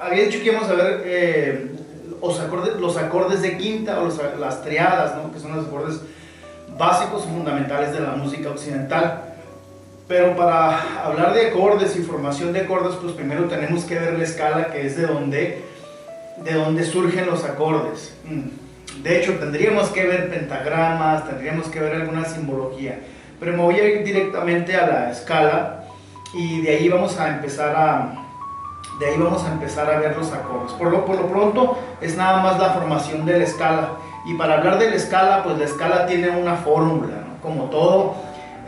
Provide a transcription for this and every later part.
había dicho que íbamos a ver eh, los, acordes, los acordes de quinta o las triadas, ¿no? que son los acordes básicos y fundamentales de la música occidental. Pero para hablar de acordes y formación de acordes, pues primero tenemos que ver la escala, que es de donde, de donde surgen los acordes. Mm. De hecho, tendríamos que ver pentagramas, tendríamos que ver alguna simbología. Pero me voy a ir directamente a la escala y de ahí vamos a empezar a, de ahí vamos a empezar a ver los acordes. Por lo, por lo pronto es nada más la formación de la escala. Y para hablar de la escala, pues la escala tiene una fórmula, como todo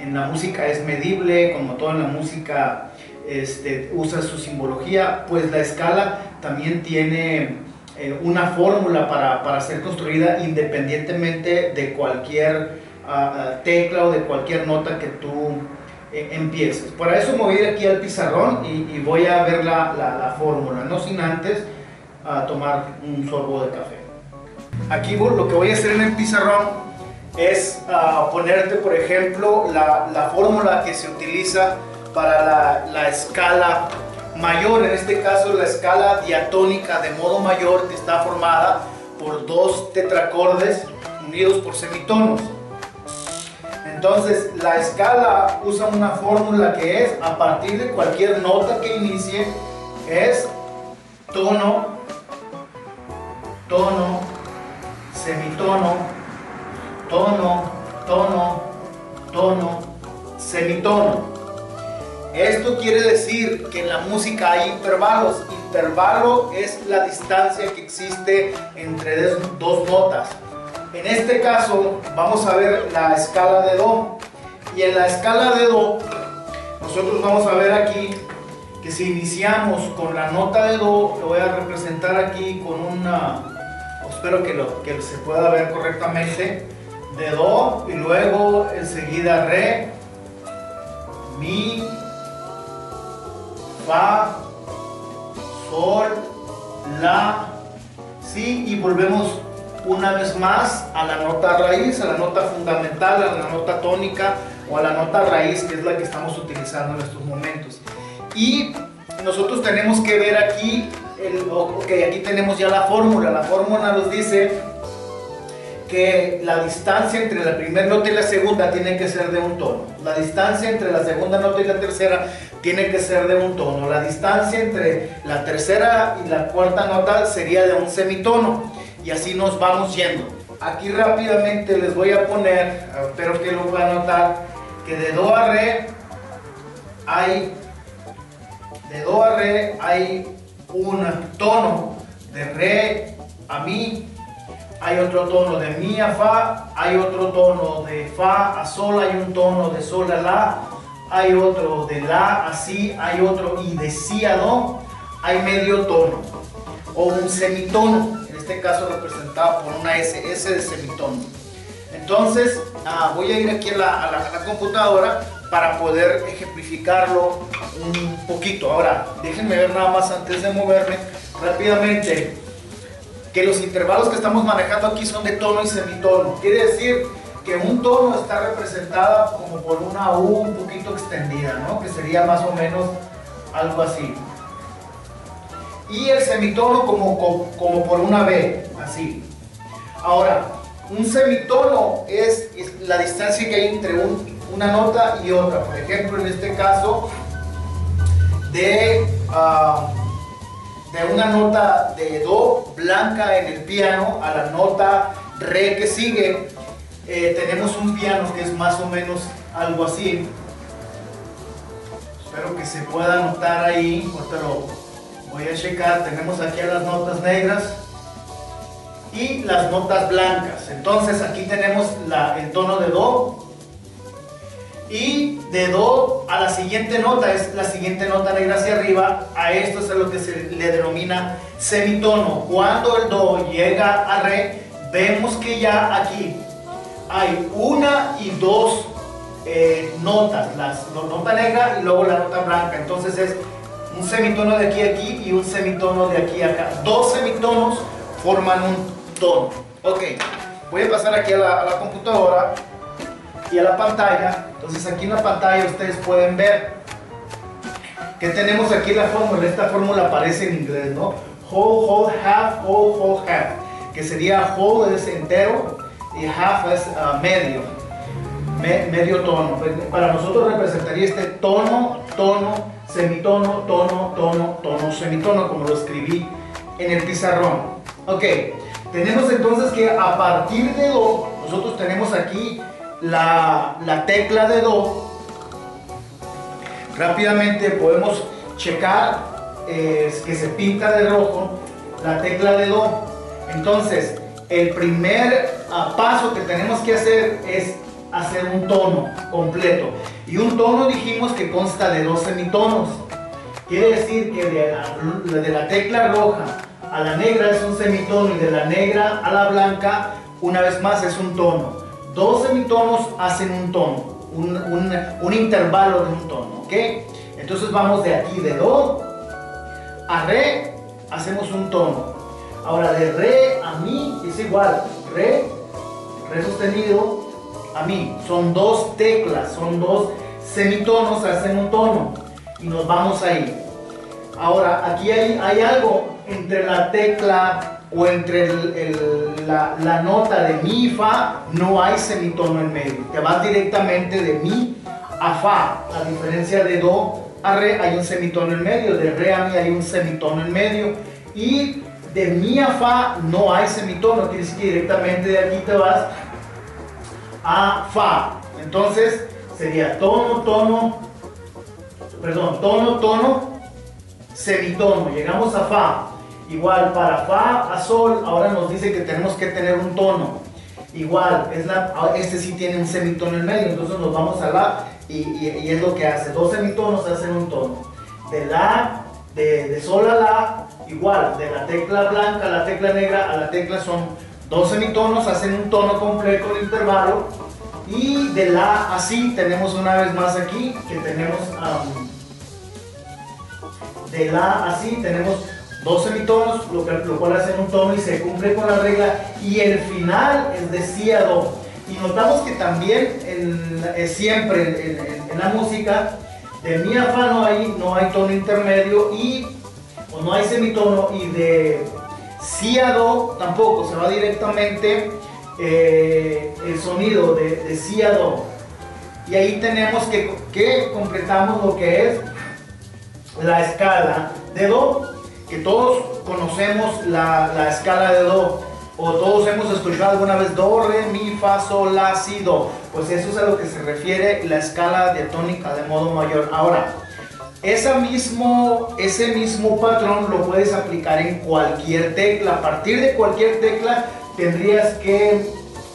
en la música es medible, como todo en la música este, usa su simbología, pues la escala también tiene eh, una fórmula para, para, ser construida independientemente de cualquier ah, tecla o de cualquier nota que tú eh, empieces. Para eso me aquí al pizarrón y, voy a ver la, la, fórmula, no sin antes a tomar un sorbo de café. Aquí lo que voy a hacer en el pizarrón es uh, ponerte, por ejemplo, la, la, fórmula que se utiliza para la, escala mayor, en este caso la escala diatónica de modo mayor que está formada por dos tetracordes unidos por semitonos. Entonces, la escala usa una fórmula que es, a partir de cualquier nota que inicie, es tono, tono, semitono, tono, tono, tono, semitono. Esto quiere decir que en la música hay intervalos. Intervalo es la distancia que existe entre dos notas. En este caso vamos a ver la escala de Do. Y en la escala de Do, nosotros vamos a ver aquí que si iniciamos con la nota de Do, lo voy a representar aquí con una, espero que, lo, que se pueda ver correctamente, de Do y luego enseguida Re, Mi, Fa, Sol, La, Si y volvemos una vez más a la nota raíz, a la nota fundamental, a la nota tónica o a la nota raíz que es la que estamos utilizando en estos momentos. Y nosotros tenemos que ver aquí, el, ok, aquí tenemos ya la fórmula, la fórmula nos dice que la distancia entre la primera nota y la segunda tiene que ser de un tono. La distancia entre la segunda nota y la tercera tiene que ser de un tono. La distancia entre la tercera y la cuarta nota sería de un semitono. Y así nos vamos yendo. Aquí rápidamente les voy a poner, espero que lo puedan notar, que de Do a Re hay, de Do a Re hay un tono, de Re a Mi hay otro tono de mi a fa, hay otro tono de fa a sol, hay un tono de sol a la, hay otro de la a si, hay otro y de si a do, hay medio tono o un semitono, este caso representado por una S, S de semitono. Entonces, ah, voy a ir aquí a la, a la computadora para poder ejemplificarlo un poquito. Ahora, déjenme ver nada más antes de moverme rápidamente que los intervalos que estamos manejando aquí son de tono y semitono. Quiere decir que un tono está representado como por una U un poquito extendida, ¿no? Que sería más o menos algo así. Y el semitono como, como, por una B, así. Ahora, un semitono es, la distancia que hay entre una nota y otra. Por ejemplo, en este caso, de... Ah, de una nota de Do blanca en el piano a la nota Re que sigue, eh, tenemos un piano que es más o menos algo así. Espero que se pueda notar ahí, voy a checar. Tenemos aquí las notas negras y las notas blancas. Entonces aquí tenemos el tono de Do, y de Do a la siguiente nota, es la siguiente nota negra hacia arriba, a esto es lo que se le denomina semitono. Cuando el Do llega a Re, vemos que ya aquí hay una y dos eh, notas, la nota negra y luego la nota blanca. Entonces es un semitono de aquí a aquí y un semitono de aquí a acá. Dos semitonos forman un tono. Ok, voy a pasar aquí a la, computadora y a la pantalla. Entonces aquí en la pantalla ustedes pueden ver que tenemos aquí la fórmula. Esta fórmula aparece en inglés, ¿no? whole, whole, half, whole, whole, half. Que sería whole es entero y half es uh, medio. medio tono. Pues, para nosotros representaría este tono, tono, semitono, tono, tono, tono, semitono, como lo escribí en el pizarrón. Ok, tenemos entonces que a partir de Do, nosotros tenemos aquí la, la tecla de Do. Rápidamente podemos checar que se pinta de rojo la tecla de Do. Entonces, el primer ah, paso que tenemos que hacer es hacer un tono completo. Y un tono dijimos que consta de dos semitonos. Quiere decir que de la, de la tecla roja a la negra es un semitono y de la negra a la blanca, una vez más, es un tono. Dos semitonos hacen un tono, un, un, un intervalo de un tono, ¿ok? Entonces vamos de aquí, de Do a Re, hacemos un tono. Ahora de Re a Mi es igual, Re, Re sostenido, a Mi. Son dos teclas, son dos semitonos, hacen un tono. Y nos vamos ahí. Ahora, aquí hay, hay algo entre la tecla o entre la, la, nota de mi y fa, no hay semitono en medio. Te vas directamente de mi a fa. A diferencia de do a re hay un semitono en medio, de re a mi hay un semitono en medio. Y de mi a fa no hay semitono, decir que directamente de aquí te vas a fa. Entonces sería tono, tono, perdón, tono, tono, semitono. Llegamos a fa. Igual para Fa a Sol, ahora nos dice que tenemos que tener un tono. Igual, es la, este sí tiene un semitono en medio, entonces nos vamos a La y, es lo que hace. Dos semitonos hacen un tono. De La, de, Sol a La, igual, de la tecla blanca a la tecla negra a la tecla son dos semitonos, hacen un tono completo de intervalo. Y de La a Si tenemos una vez más aquí que tenemos... de La a Si tenemos dos semitonos, lo, que, lo cual hacen un tono y se cumple con la regla. Y el final es de si. Y notamos que también en, siempre en, la música, de mi a fa no hay, no hay tono intermedio y o no hay semitono y de si a do tampoco, se va directamente eh, el sonido de, de si a do. Y ahí tenemos que, que completamos lo que es la escala de do que todos conocemos la, escala de Do, o todos hemos escuchado alguna vez Do, Re, Mi, Fa, Sol, La, Si, Do. Pues eso es a lo que se refiere la escala diatónica de modo mayor. Ahora, esa mismo, ese mismo patrón lo puedes aplicar en cualquier tecla. A partir de cualquier tecla tendrías que,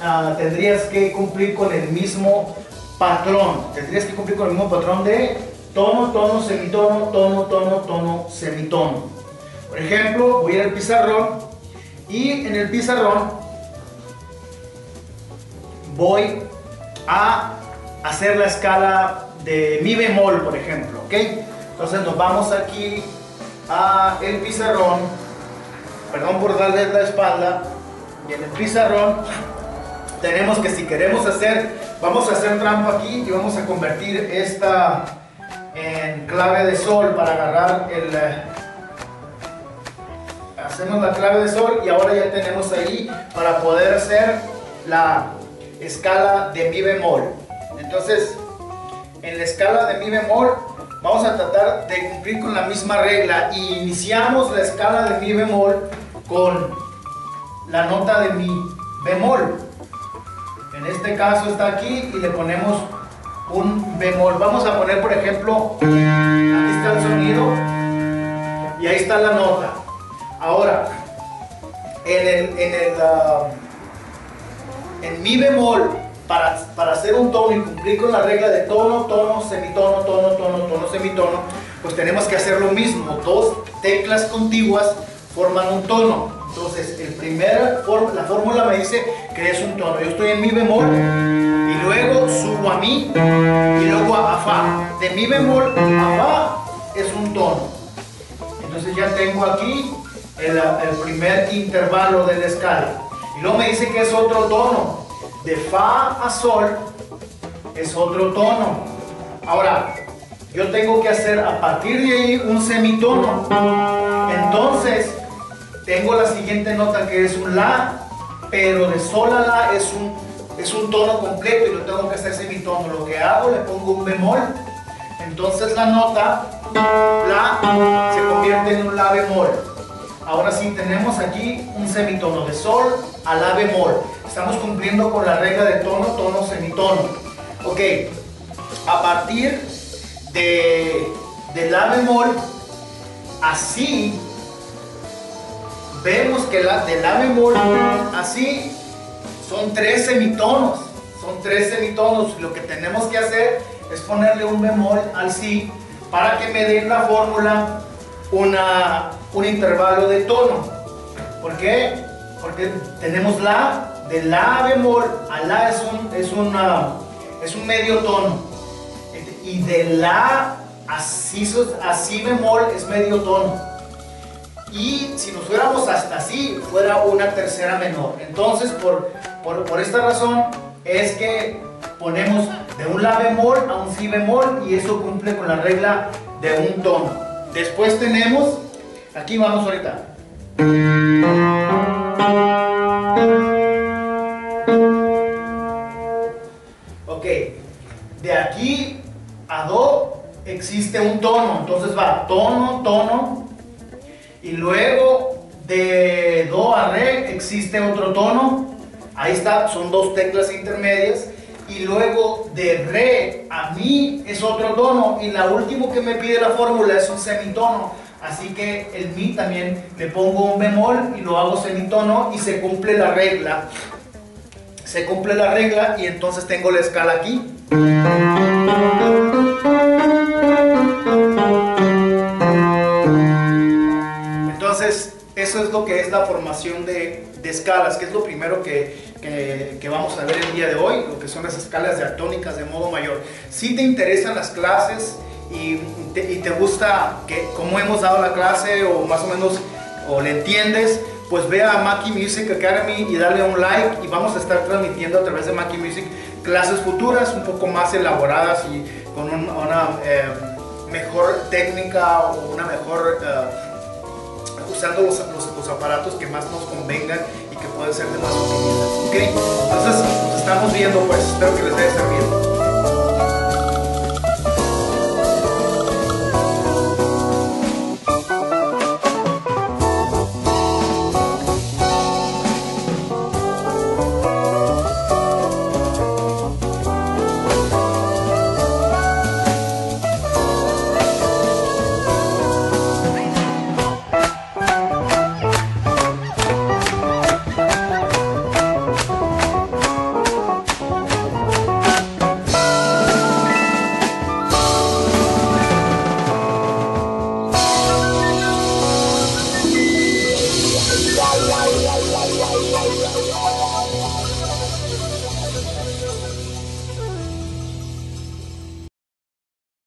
ah, tendrías que cumplir con el mismo patrón. Tendrías que cumplir con el mismo patrón de tono, tono, semitono, tono, tono, tono, semitono. Por ejemplo, voy al pizarrón y en el pizarrón voy a hacer la escala de mi bemol, por ejemplo, ¿ok? Entonces nos vamos aquí a el pizarrón, perdón por darle la espalda, y en el pizarrón tenemos que si queremos hacer, vamos a hacer trampa aquí y vamos a convertir esta en clave de sol para agarrar el, hacemos la clave de sol y ahora ya tenemos ahí para poder hacer la escala de mi bemol. Entonces, en la escala de mi bemol vamos a tratar de cumplir con la misma regla y iniciamos la escala de mi bemol con la nota de mi bemol. En este caso está aquí y le ponemos un bemol. Vamos a poner, por ejemplo, aquí está el sonido y ahí está la nota. Ahora, en, el, en, el, um, en mi bemol, para, para, hacer un tono y cumplir con la regla de tono, tono, semitono, tono, tono, tono, semitono, pues tenemos que hacer lo mismo. Dos teclas contiguas forman un tono. Entonces, el primer, la fórmula me dice que es un tono. Yo estoy en mi bemol y luego subo a mi y luego a fa. De mi bemol a fa es un tono. Entonces ya tengo aquí el, primer intervalo de la escala. Y luego me dice que es otro tono. De Fa a Sol es otro tono. Ahora, yo tengo que hacer a partir de ahí un semitono. Entonces, tengo la siguiente nota que es un La, pero de Sol a La es un, es un tono completo y lo tengo que hacer semitono. Lo que hago, le pongo un bemol. Entonces la nota La se convierte en un La bemol. Ahora sí, tenemos aquí un semitono de Sol a La bemol. Estamos cumpliendo con la regla de tono, tono, semitono. Ok, a partir de, de La bemol, así vemos que la, de La bemol, así son tres semitonos. Son tres semitonos. Lo que tenemos que hacer es ponerle un bemol al Si para que me dé la fórmula una, un intervalo de tono. ¿Por qué? Porque tenemos La, de La bemol a La es un, es es un medio tono. Y de La a Si, a si bemol es medio tono. Y si nos fuéramos hasta así, fuera una tercera menor. Entonces, por, por, por esta razón, es que ponemos de un La bemol a un Si bemol y eso cumple con la regla de un tono. Después tenemos, aquí vamos ahorita. Ok, de aquí a Do existe un tono, entonces va tono, tono, y luego de Do a Re existe otro tono, ahí está, son dos teclas intermedias, y luego de Re a Mi es otro tono, y la último que me pide la fórmula es un semitono, así que el Mi también le pongo un bemol y lo hago semitono y se cumple la regla se cumple la regla y entonces tengo la escala aquí. Es lo que es la formación de, escalas, que es lo primero que, que, vamos a ver el día de hoy, lo que son las escalas diatónicas de modo mayor. Si te interesan las clases y te, y te gusta que, cómo hemos dado la clase o más o menos o le entiendes, pues ve a Mackie Music Academy y dale un like y vamos a estar transmitiendo a través de Mackie Music clases futuras un poco más elaboradas y con un, una eh, mejor técnica o una mejor uh, usando los, los, aparatos que más nos convengan y que pueden ser de más utilidad. ¿ok? Entonces nos estamos viendo pues, espero que les haya servido.